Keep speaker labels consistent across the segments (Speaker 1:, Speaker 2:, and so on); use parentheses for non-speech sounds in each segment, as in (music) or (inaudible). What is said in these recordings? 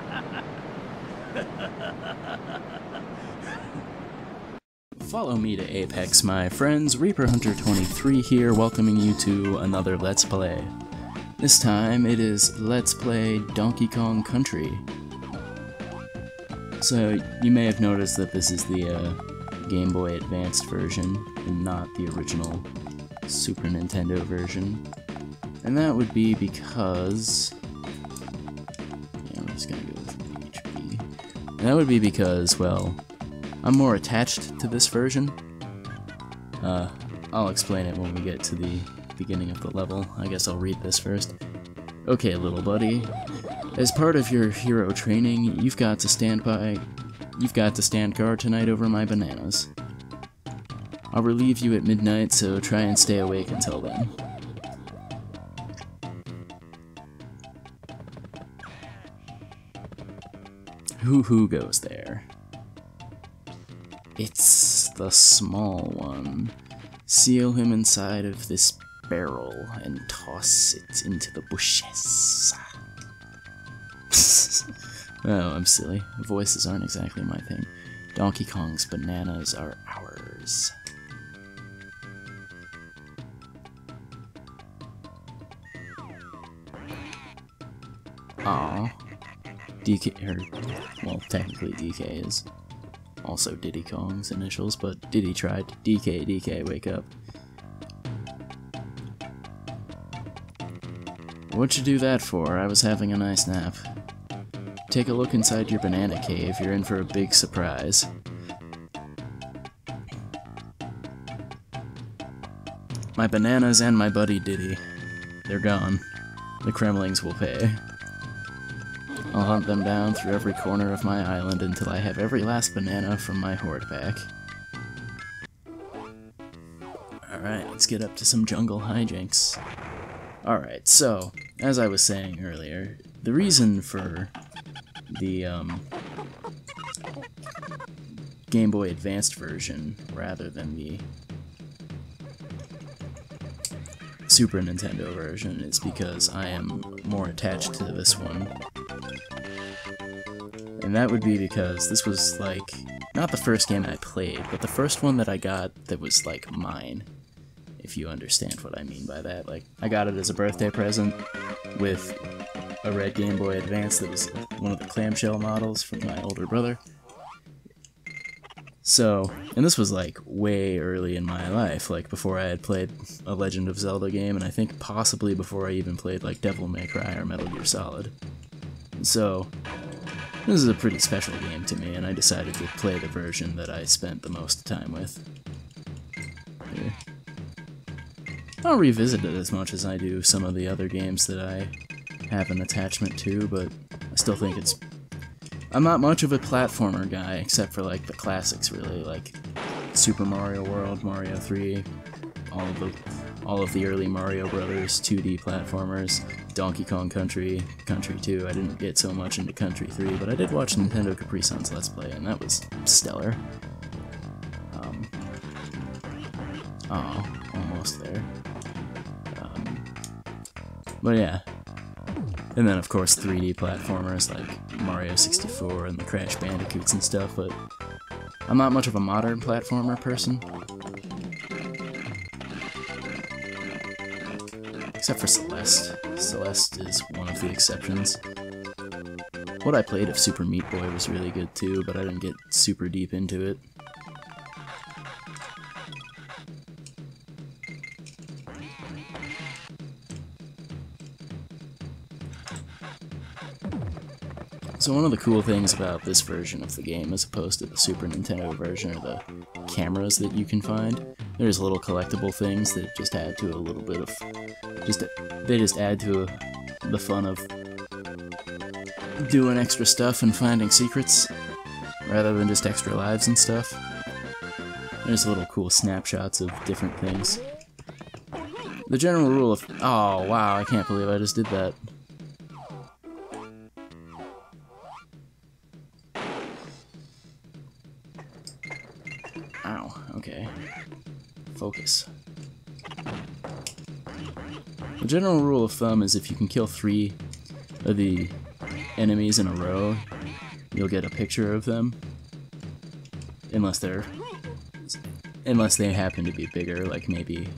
Speaker 1: (laughs) Follow me to Apex, my friends. Reaper Hunter 23 here, welcoming you to another Let's Play. This time it is Let's Play Donkey Kong Country. So, you may have noticed that this is the uh, Game Boy Advanced version, and not the original Super Nintendo version. And that would be because... And that would be because, well, I'm more attached to this version. Uh, I'll explain it when we get to the beginning of the level. I guess I'll read this first. Okay, little buddy. As part of your hero training, you've got to stand by... You've got to stand guard tonight over my bananas. I'll relieve you at midnight, so try and stay awake until then. Who who goes there? It's the small one. Seal him inside of this barrel and toss it into the bushes. (laughs) oh, I'm silly. Voices aren't exactly my thing. Donkey Kong's bananas are ours. Aw. DK, or, well, technically DK is also Diddy Kong's initials, but Diddy tried. DK, DK, wake up. What'd you do that for? I was having a nice nap. Take a look inside your banana cave, you're in for a big surprise. My bananas and my buddy Diddy. They're gone. The Kremlings will pay. I'll hunt them down through every corner of my island until I have every last banana from my hoard back. Alright, let's get up to some jungle hijinks. Alright, so, as I was saying earlier, the reason for the um, Game Boy Advanced version rather than the Super Nintendo version is because I am more attached to this one and that would be because this was, like, not the first game I played, but the first one that I got that was, like, mine. If you understand what I mean by that. Like, I got it as a birthday present with a red Game Boy Advance that was one of the clamshell models from my older brother. So, and this was like way early in my life, like before I had played a Legend of Zelda game, and I think possibly before I even played like Devil May Cry or Metal Gear Solid. So, this is a pretty special game to me, and I decided to play the version that I spent the most time with. Here. I'll revisit it as much as I do some of the other games that I have an attachment to, but I still think it's... I'm not much of a platformer guy, except for, like, the classics, really, like Super Mario World, Mario 3, all of the all of the early Mario Brothers 2D platformers, Donkey Kong Country, Country 2. I didn't get so much into Country 3, but I did watch NintendoCapriSun's Let's Play, and that was stellar. Um, oh, almost there. Um, but yeah. And then, of course, 3D platformers like Mario 64 and the Crash Bandicoots and stuff, but I'm not much of a modern platformer person. Except for Celeste. Celeste is one of the exceptions. What I played of Super Meat Boy was really good too, but I didn't get super deep into it. So one of the cool things about this version of the game, as opposed to the Super Nintendo version, are the cameras that you can find. There's little collectible things that just add to a little bit of just they just add to a, the fun of doing extra stuff and finding secrets rather than just extra lives and stuff. There's little cool snapshots of different things. The general rule of... Oh, wow, I can't believe I just did that. The general rule of thumb is if you can kill three of the enemies in a row, you'll get a picture of them. Unless they're unless they happen to be bigger, like maybe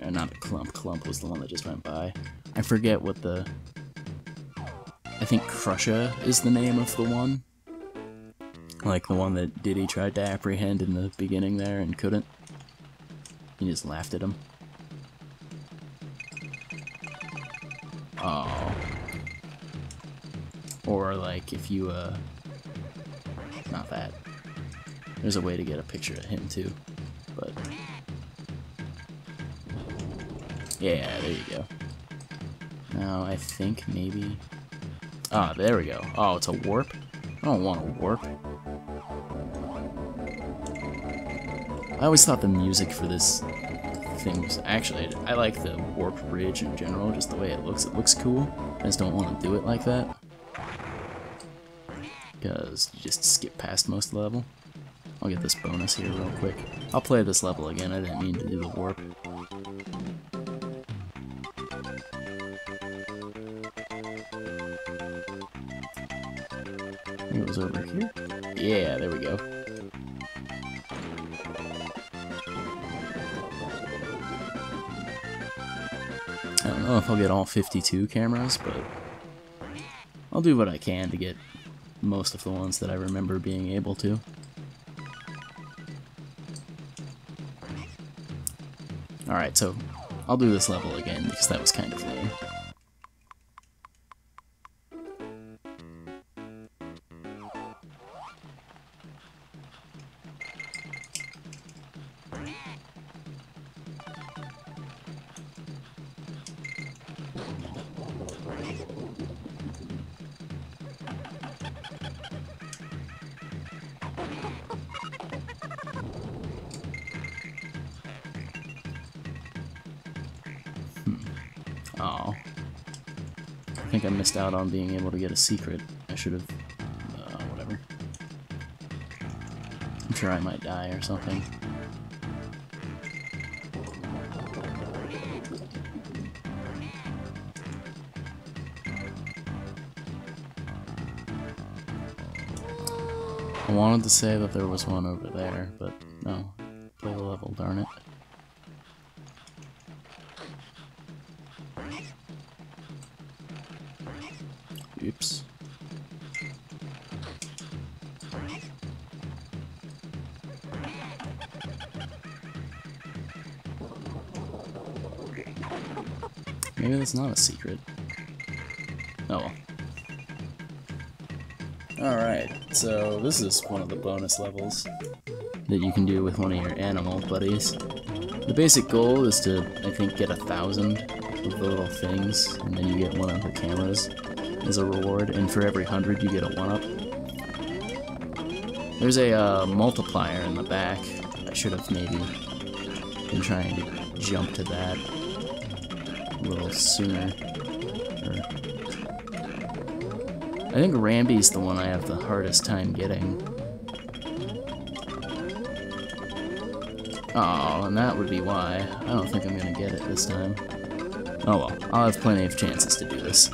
Speaker 1: a, uh, not a Klump. Klump was the one that just went by. I forget what the. I think Krusha is the name of the one. Like the one that Diddy tried to apprehend in the beginning there and couldn't. He just laughed at him. Oh. Or like if you uh not that. There's a way to get a picture of him too. But Yeah, there you go. Now I think maybe Ah, there we go. Oh, it's a warp? I don't want a warp. I always thought the music for this thing was actually I like the warp bridge in general, just the way it looks. It looks cool. I just don't want to do it like that because you just skip past most level. I'll get this bonus here real quick. I'll play this level again, I didn't mean to do the warp. It was over here? Yeah, there we go. Don't know if I'll get all 52 cameras, but I'll do what I can to get most of the ones that I remember being able to. Alright, so I'll do this level again because that was kind of lame. Think I missed out on being able to get a secret. I should have... Uh, whatever. I'm sure I might die or something. I wanted to say that there was one over there, but no. Play the level, darn it. That's not a secret. Oh well. Alright, so this is one of the bonus levels that you can do with one of your animal buddies. The basic goal is to, I think, get a thousand of the little things, and then you get one of the cameras as a reward, and for every hundred you get a one-up. There's a uh, multiplier in the back. I should have maybe been trying to jump to that little sooner. Or... I think Rambi's the one I have the hardest time getting. Oh, and that would be why. I don't think I'm gonna get it this time. Oh well, I'll have plenty of chances to do this.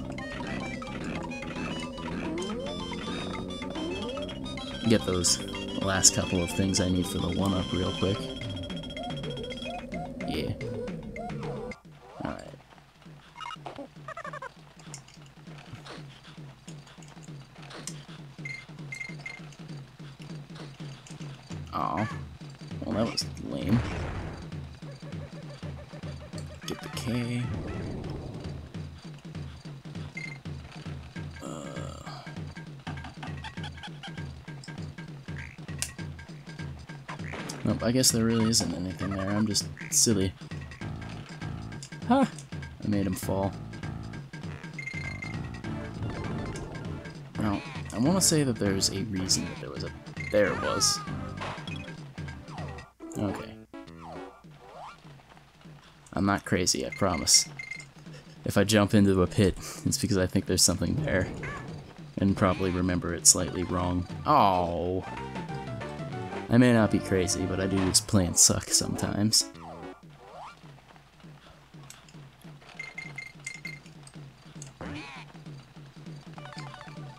Speaker 1: get those last couple of things I need for the one-up real quick. The Nope, I guess there really isn't anything there. I'm just silly. Ha! I made him fall. Now, I want to say that there's a reason that there was a... There was. I'm not crazy, I promise. If I jump into a pit, (laughs) it's because I think there's something there. And probably remember it slightly wrong. Oh. I may not be crazy, but I do just plain suck sometimes.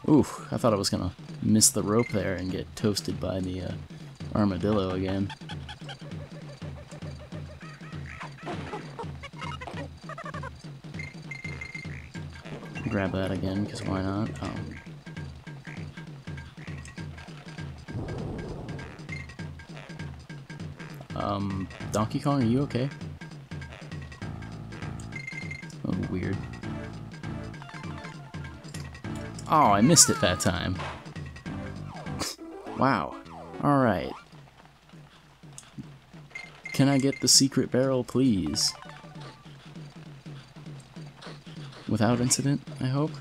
Speaker 1: Oof, I thought I was gonna miss the rope there and get toasted by the uh, armadillo again. Grab that again, because why not? Um, um, Donkey Kong, are you okay? Oh, weird. Oh, I missed it that time. (laughs) wow. Alright. Can I get the secret barrel, please? Without incident, I hope?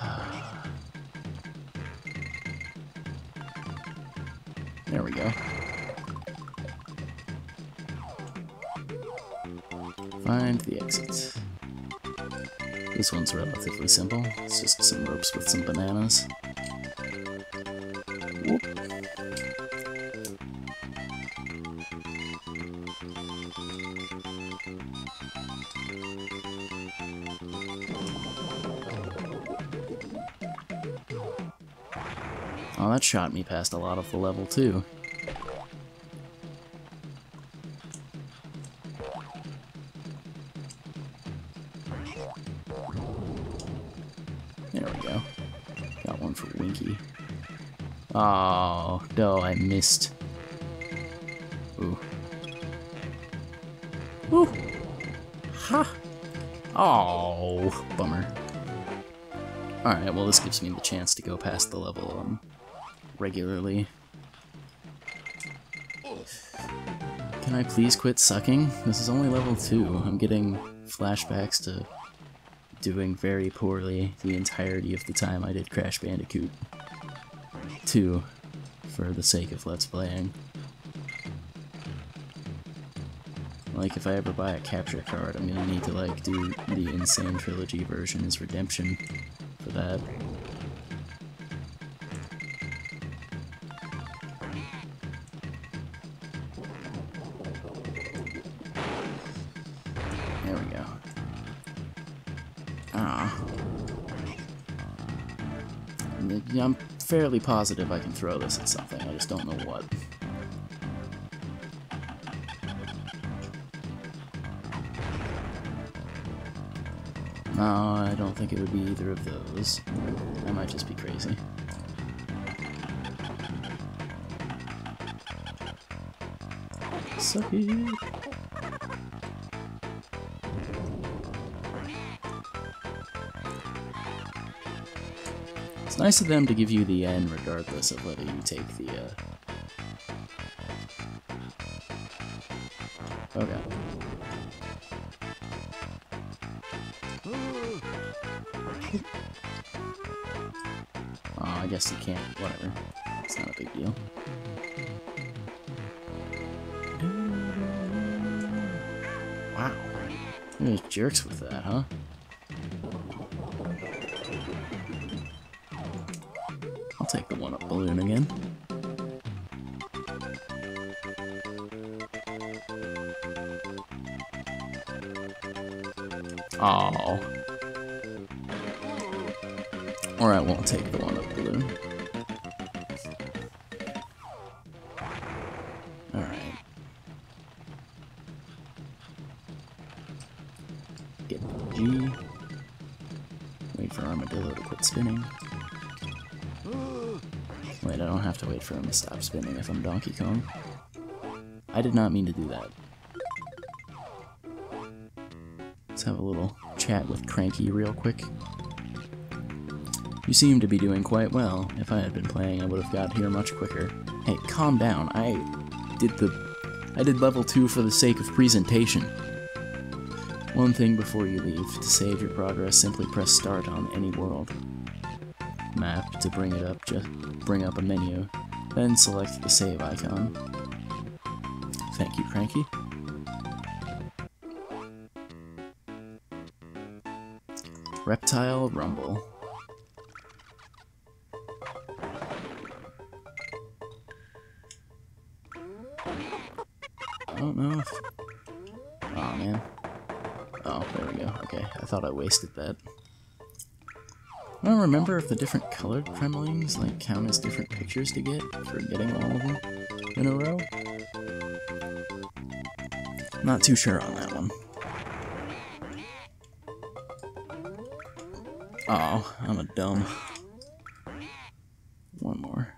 Speaker 1: (sighs) there we go. Find the exit. This one's relatively simple. It's just some ropes with some bananas. Whoop. Shot me past a lot of the level, too. There we go. Got one for Winky. Oh, no, I missed. Ooh. Ooh. Ha! Oh, bummer. Alright, well this gives me the chance to go past the level um, regularly. Can I please quit sucking? This is only level 2. I'm getting flashbacks to doing very poorly the entirety of the time I did Crash Bandicoot 2 for the sake of Let's Playing. Like, if I ever buy a capture card, I'm gonna need to, like, do the N. Sane Trilogy version as redemption for that. Fairly positive I can throw this at something, I just don't know what. No, I don't think it would be either of those. I might just be crazy. Suck nice of them to give you the end regardless of whether you take the, uh... Okay. (laughs) Oh, I guess you can't. Whatever. It's not a big deal. Wow. There's jerks with that, huh? The balloon again. Oh. Or I won't take the one-up balloon. Alright. Get G. Wait for Armadillo to quit spinning. Wait, I don't have to wait for him to stop spinning if I'm Donkey Kong. I did not mean to do that. Let's have a little chat with Cranky real quick. You seem to be doing quite well. If I had been playing, I would have got here much quicker. Hey, calm down. I did the... I did level 2 for the sake of presentation. One thing before you leave. To save your progress, simply press start on any world. Map to bring it up, just bring up a menu. Then select the save icon. Thank you, Cranky. Reptile Rumble. I don't know if... Oh, man. Oh, there we go. Okay, I thought I wasted that. I don't remember if the different colored Kremlings like count as different pictures to get for getting all of them in a row. Not too sure on that one. Oh, I'm a dumb. One more.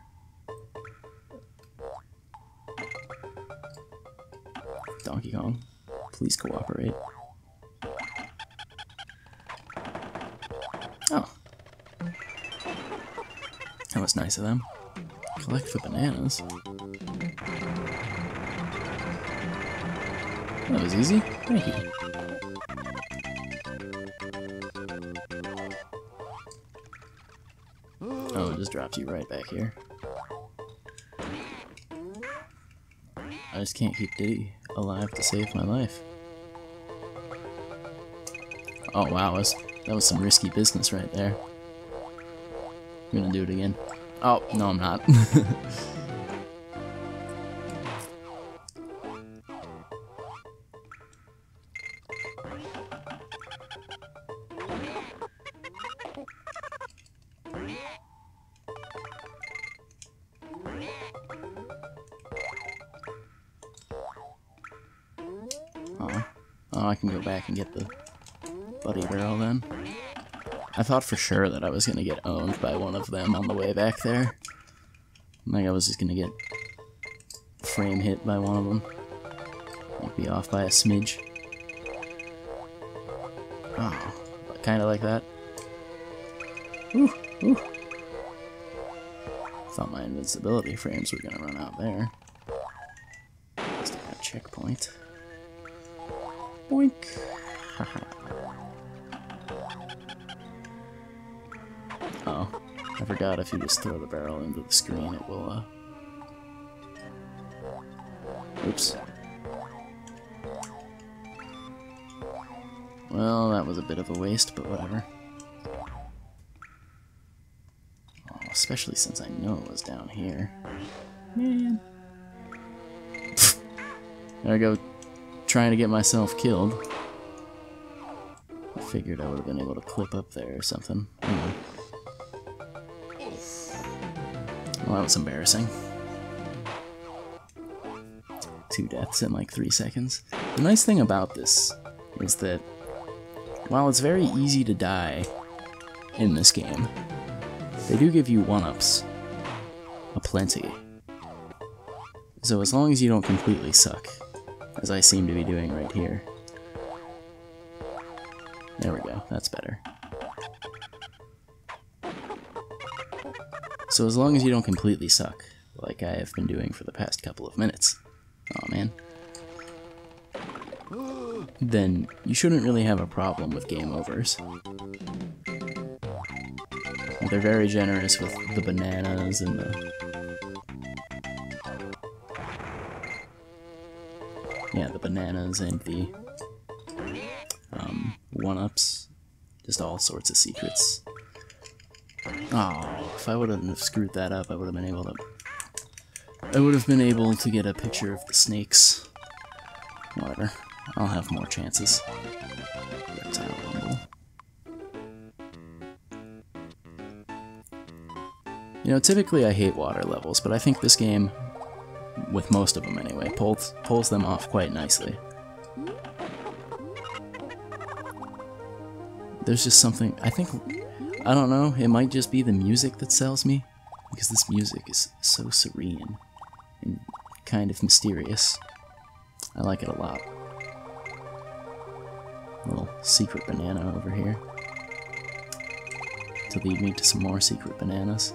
Speaker 1: Donkey Kong, please cooperate. Was nice of them. Collect the bananas. That was easy. Thank you. Oh, it just drops you right back here. I just can't keep Diddy alive to save my life. Oh wow, that was, that was some risky business right there. I'm gonna do it again. Oh, no I'm not. (laughs) Oh. I can go back and get the Buddy Barrel then. I thought for sure that I was gonna get owned by one of them on the way back there. Like I was just gonna get frame hit by one of them. Might be off by a smidge. Oh, kinda like that. Ooh, ooh. Thought my invincibility frames were gonna run out there. Just a checkpoint. Boink. (laughs) oh, I forgot if you just throw the barrel into the screen, it will, uh... Oops. Well, that was a bit of a waste, but whatever. Oh, especially since I know it was down here. Man. there I go, trying to get myself killed. I figured I would have been able to clip up there or something. Anyway. Well, that was embarrassing. Two deaths in like three seconds. The nice thing about this is that while it's very easy to die in this game, they do give you one-ups. Aplenty. So as long as you don't completely suck, as I seem to be doing right here. There we go, that's better. So as long as you don't completely suck, like I have been doing for the past couple of minutes, oh man, then you shouldn't really have a problem with game overs. They're very generous with the bananas and the yeah, the bananas and the um, one-ups. Just all sorts of secrets. Oh, if I wouldn't have screwed that up, I would have been able to... I would have been able to get a picture of the snakes. Whatever. I'll have more chances. Reptile Rumble. You know, typically I hate water levels, but I think this game with most of them anyway, pulls, pulls them off quite nicely. There's just something, I think, I don't know, it might just be the music that sells me, because this music is so serene and kind of mysterious. I like it a lot. Little secret banana over here to lead me to some more secret bananas.